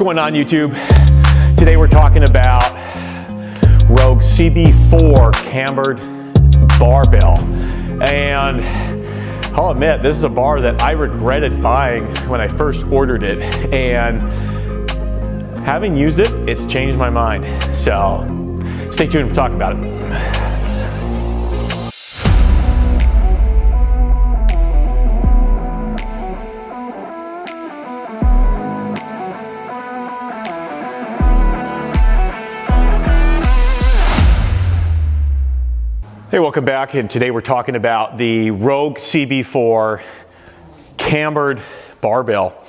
going on YouTube? Today we're talking about Rogue CB4 cambered barbell. And I'll admit, this is a bar that I regretted buying when I first ordered it. And having used it, it's changed my mind. So stay tuned to talk about it. Hey, welcome back. And today we're talking about the Rogue CB4 cambered barbell.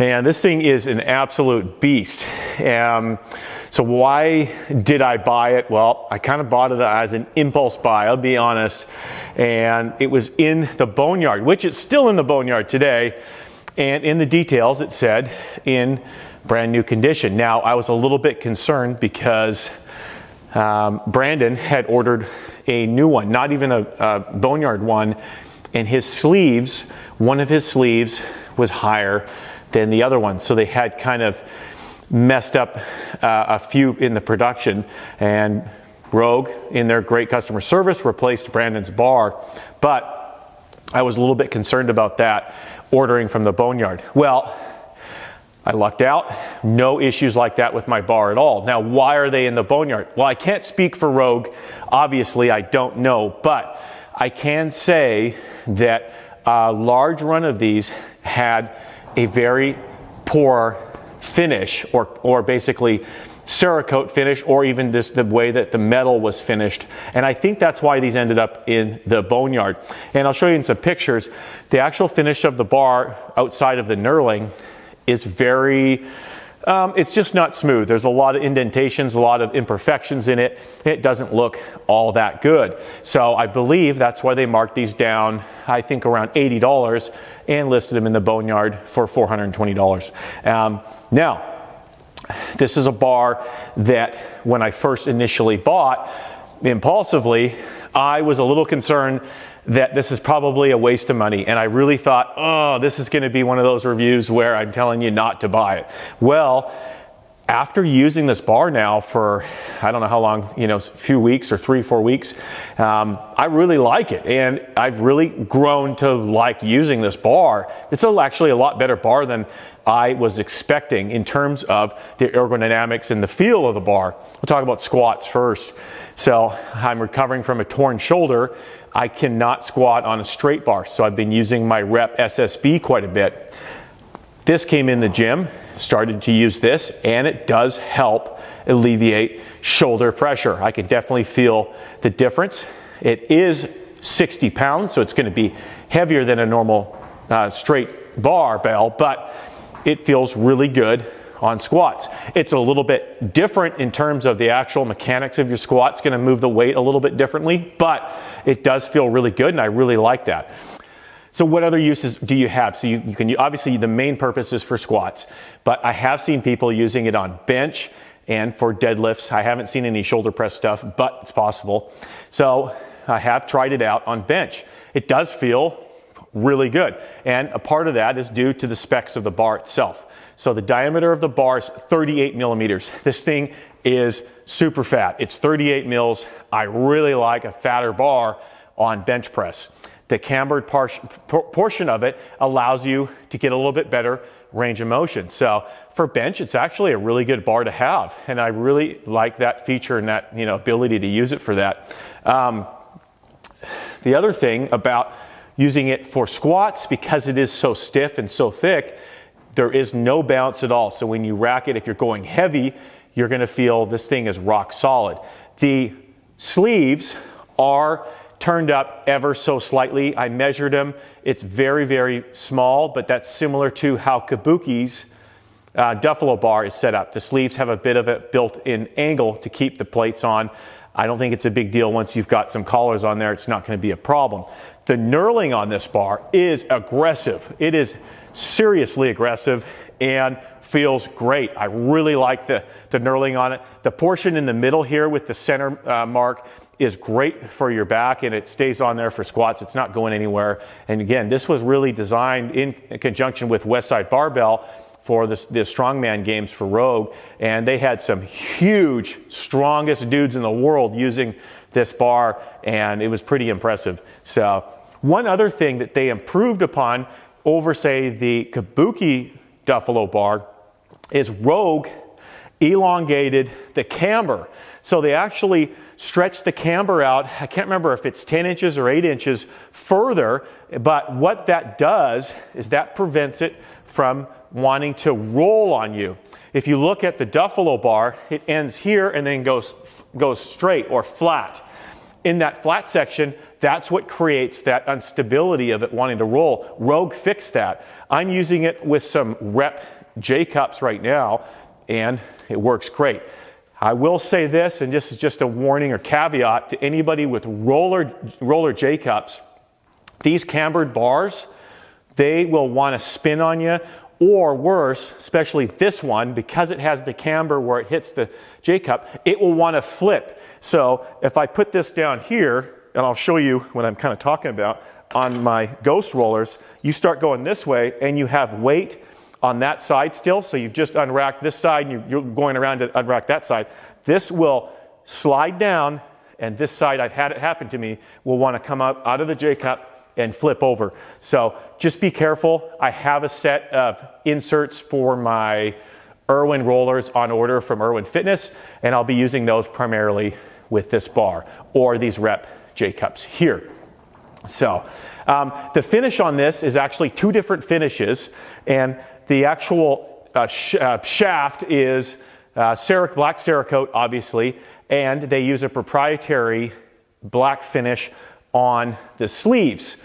And this thing is an absolute beast. Um, so why did I buy it? Well, I kind of bought it as an impulse buy, I'll be honest. And it was in the boneyard, which it's still in the boneyard today. And in the details, it said in brand new condition. Now, I was a little bit concerned because um, Brandon had ordered a new one, not even a, a boneyard one, and his sleeves, one of his sleeves was higher than the other one. So they had kind of messed up uh, a few in the production and Rogue in their great customer service replaced Brandon's bar. But I was a little bit concerned about that ordering from the boneyard. Well, I lucked out. No issues like that with my bar at all. Now, why are they in the boneyard? Well, I can't speak for Rogue. Obviously, I don't know, but I can say that a large run of these had a very poor finish or, or basically Cerakote finish or even just the way that the metal was finished. And I think that's why these ended up in the boneyard. And I'll show you in some pictures. The actual finish of the bar outside of the knurling is very, um, it's just not smooth. There's a lot of indentations, a lot of imperfections in it. It doesn't look all that good. So I believe that's why they marked these down, I think around $80 and listed them in the boneyard for $420. Um, now, this is a bar that when I first initially bought, impulsively, I was a little concerned that this is probably a waste of money. And I really thought, oh, this is going to be one of those reviews where I'm telling you not to buy it. Well, after using this bar now for I don't know how long, you know, a few weeks or three, four weeks, um, I really like it, and I've really grown to like using this bar. It's actually a lot better bar than I was expecting in terms of the ergodynamics and the feel of the bar. We'll talk about squats first. So I'm recovering from a torn shoulder. I cannot squat on a straight bar, so I've been using my rep SSB quite a bit. This came in the gym, started to use this, and it does help alleviate shoulder pressure. I can definitely feel the difference. It is 60 pounds, so it's going to be heavier than a normal uh, straight barbell, but it feels really good on squats. It's a little bit different in terms of the actual mechanics of your squat. It's going to move the weight a little bit differently, but it does feel really good, and I really like that. So what other uses do you have? So you, can you, can obviously the main purpose is for squats, but I have seen people using it on bench and for deadlifts. I haven't seen any shoulder press stuff, but it's possible. So I have tried it out on bench. It does feel really good. And a part of that is due to the specs of the bar itself. So the diameter of the bar is 38 millimeters. This thing is super fat. It's 38 mils. I really like a fatter bar on bench press. The cambered portion of it allows you to get a little bit better range of motion. So for bench, it's actually a really good bar to have. And I really like that feature and that, you know, ability to use it for that. Um, the other thing about using it for squats, because it is so stiff and so thick, there is no bounce at all. So when you rack it, if you're going heavy, you're gonna feel this thing is rock solid. The sleeves are turned up ever so slightly. I measured them. It's very, very small, but that's similar to how Kabuki's uh, Duffalo bar is set up. The sleeves have a bit of a built-in angle to keep the plates on. I don't think it's a big deal once you've got some collars on there. It's not going to be a problem. The knurling on this bar is aggressive. It is seriously aggressive and feels great. I really like the, the knurling on it. The portion in the middle here with the center uh, mark is great for your back and it stays on there for squats. It's not going anywhere. And again, this was really designed in conjunction with Westside Barbell for the, the strongman games for Rogue, and they had some huge, strongest dudes in the world using this bar, and it was pretty impressive. So, one other thing that they improved upon over, say, the Kabuki Duffalo bar is Rogue elongated the camber. So they actually stretch the camber out. I can't remember if it's 10 inches or 8 inches further, but what that does is that prevents it from wanting to roll on you. If you look at the Duffalo bar, it ends here and then goes, goes straight or flat. In that flat section, that's what creates that instability of it wanting to roll. Rogue fixed that. I'm using it with some rep J cups right now, and it works great. I will say this, and this is just a warning or caveat to anybody with roller, roller J cups. These cambered bars, they will want to spin on you, or worse, especially this one, because it has the camber where it hits the J cup, it will want to flip. So if I put this down here, and I'll show you what I'm kind of talking about on my ghost rollers, you start going this way and you have weight on that side still. So you've just unracked this side and you're going around to unrack that side. This will slide down and this side, I've had it happen to me, will want to come up out of the J cup and flip over. So just be careful. I have a set of inserts for my Irwin rollers on order from Irwin Fitness, and I'll be using those primarily with this bar or these rep J cups here. So um, the finish on this is actually two different finishes, and the actual uh, sh uh, shaft is uh, black Cerakote, obviously, and they use a proprietary black finish on the sleeves.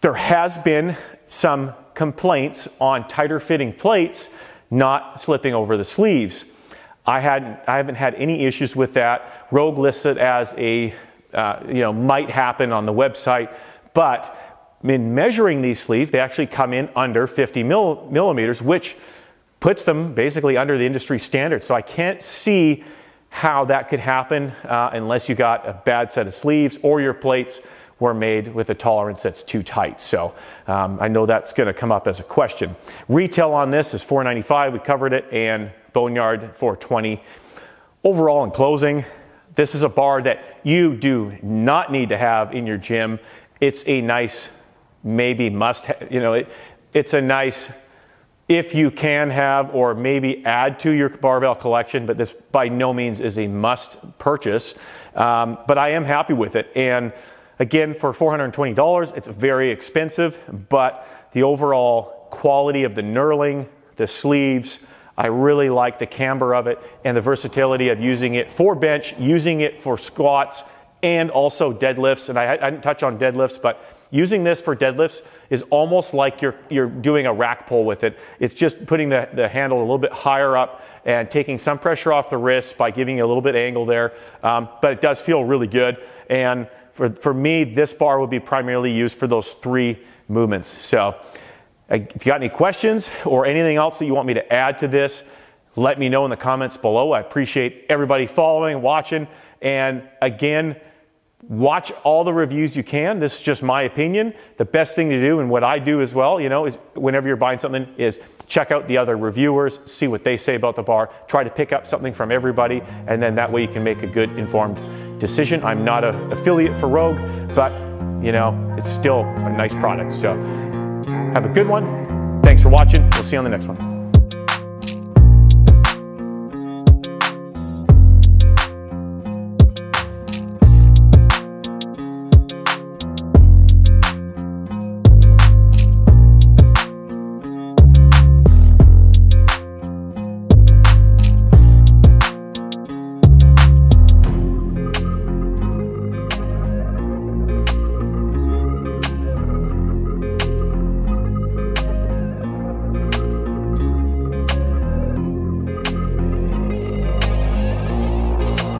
There has been some complaints on tighter fitting plates not slipping over the sleeves. I, had, I haven't had any issues with that. Rogue lists it as a, uh, you know, might happen on the website, but in measuring these sleeves, they actually come in under 50 mil, millimeters, which puts them basically under the industry standard. So I can't see how that could happen uh, unless you got a bad set of sleeves or your plates were made with a tolerance that's too tight. So um, I know that's going to come up as a question. Retail on this is 495. We covered it, and Boneyard 420. Overall, in closing, this is a bar that you do not need to have in your gym. It's a nice maybe must, you know, it, it's a nice, if you can have or maybe add to your barbell collection, but this by no means is a must purchase. Um, but I am happy with it. And again, for $420, it's very expensive, but the overall quality of the knurling, the sleeves, I really like the camber of it and the versatility of using it for bench, using it for squats, and also deadlifts. And I, I didn't touch on deadlifts, but Using this for deadlifts is almost like you're, you're doing a rack pull with it. It's just putting the, the handle a little bit higher up and taking some pressure off the wrist by giving you a little bit angle there. Um, but it does feel really good. And for, for me, this bar will be primarily used for those three movements. So if you got any questions or anything else that you want me to add to this, let me know in the comments below. I appreciate everybody following, watching. And again, watch all the reviews you can. This is just my opinion. The best thing to do, and what I do as well, you know, is whenever you're buying something, is check out the other reviewers, see what they say about the bar, try to pick up something from everybody, and then that way you can make a good informed decision. I'm not an affiliate for Rogue, but you know, it's still a nice product. So have a good one. Thanks for watching. We'll see you on the next one.